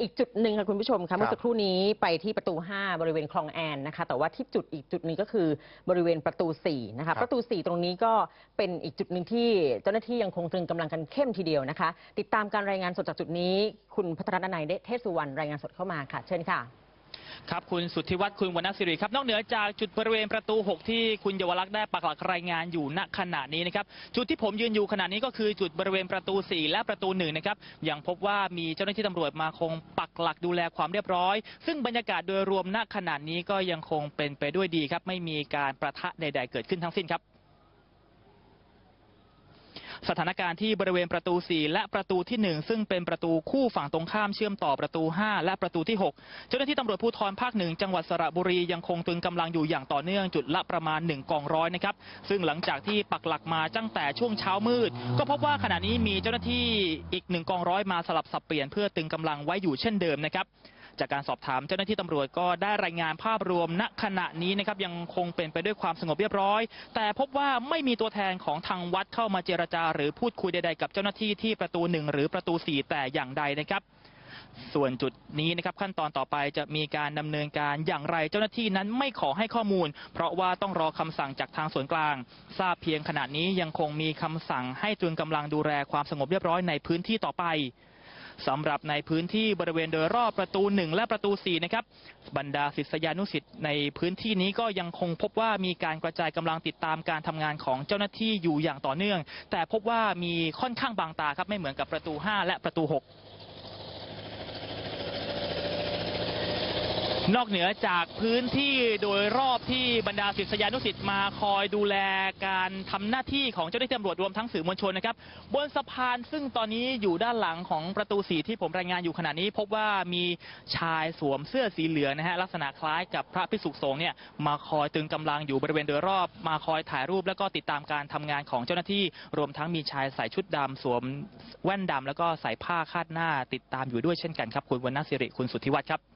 อีกจุดหนึ่งค่ะคุณผู้ชมคะเมื่อสักครู่นี้ไปที่ประตู 5 บริเวณคลองแอนนะคะ แต่ว่าที่จุดอีกจุดหนึงก็คือบริเวณประตู4นะครัคะบประตู 4 ตรงนี้ก็เป็นอีกจุดหนึ่งที่เจ้าหน้าที่ยังคงตรึงกำลังกันเข้มทีเดียวนะคะ ติดตามการรายงานสดจากจุดนี้ คุณพัทรนัยเทศสุวรรณรายงานสดเข้ามาค่ะ เชิญค่ะ ครับคุณสุทธิวัฒน์คุณวรรณศิริครับนอกเหนือจากจุดบริเวณประตู 6 ที่คุณเยาวลักษณ์ได้ปักหลักรายงานอยู่ณขณะนี้นะครับจุดที่ผมยืนอยู่ขณะนี้ก็คือจุดบริเวณประตู 4 และประตู1นะครับยังพบว่ามีเจ้าหน้าที่ตำรวจมาคงปักหลักดูแลความเรียบร้อย ซึ่งบรรยากาศโดยรวมณขณะนี้ก็ยังคงเป็นไปด้วยดีครับไม่มีการประทะใด ๆ เกิดขึ้นทั้งสิ้นครับ สถานการณ์ที่บริเวณประตู 4 และประตูที่ 1 ซึ่งเป็นประตูคู่ฝั่งตรงข้ามเชื่อมต่อประตู 5 และประตูที่ 6 เจ้าหน้าที่ตำรวจภูธรภาคหนึ่งจังหวัดสระบุรียังคงตึงกำลังอยู่อย่างต่อเนื่องจุดละประมาณ 1 กองร้อยนะครับ ซึ่งหลังจากที่ปักหลักมาตั้งแต่ช่วงเช้ามืด ก็พบว่าขณะนี้มีเจ้าหน้าที่อีกหนึ่งกองร้อยมาสลับสับเปลี่ยนเพื่อตึงกำลังไว้อยู่เช่นเดิมนะครับ จากการสอบถามเจ้าหน้าที่ตำรวจก็ได้รายงานภาพรวมณขณะนี้นะครับยังคงเป็นไปด้วยความสงบเรียบร้อย แต่พบว่าไม่มีตัวแทนของทางวัดเข้ามาเจรจา หรือพูดคุยใดๆกับเจ้าหน้าที่ที่ประตูหนึ่งหรือประตูสี่แต่อย่างใดนะครับส่วนจุดนี้นะครับขั้นตอนต่อไปจะมีการดำเนินการอย่างไรเจ้าหน้าที่นั้นไม่ขอให้ข้อมูล เพราะว่าต้องรอคำสั่งจากทางส่วนกลาง ทราบเพียงขณะนี้ยังคงมีคำสั่งให้ตรึงกำลังดูแลความสงบเรียบร้อยในพื้นที่ต่อไป สำหรับในพื้นที่บริเวณโดยรอบประตู 1 และประตู4นะครับบรรดาศิษยานุศิษย์ในพื้นที่นี้ก็ยังคงพบว่ามีการกระจายกำลังติดตามการทำงานของเจ้าหน้าที่อยู่อย่างต่อเนื่อง แต่พบว่ามีค่อนข้างบางตาครับไม่เหมือนกับประตู 5 และประตู 6 นอก เหนือจากพื้นที่โดยรอบที่บรรดาศิษยานุศิษย์มาคอยดูแลการทำหน้าที่ของเจ้าหน้าที่ตำรวจรวมทั้งสื่อมวลชนนะครับบนสะพานซึ่งตอนนี้อยู่ด้านหลังของประตูสีที่ผมรายงานอยู่ขณะนี้ พบว่ามีชายสวมเสื้อสีเหลืองนะฮะลักษณะคล้ายกับพระพิสุสงฆ์เนี่ยมาคอยตึงกำลังอยู่บริเวณโดยรอบ มาคอยถ่ายรูปแล้วก็ติดตามการทำงานของเจ้าหน้าที่รวมทั้งมีชายใส่ชุดดำสวมแว่นดำแล้วก็ใส่ผ้าคาดหน้าติดตามอยู่ด้วยเช่นกันครับคุณวรรณศิริคุณสุทธิวัฒน์ครับ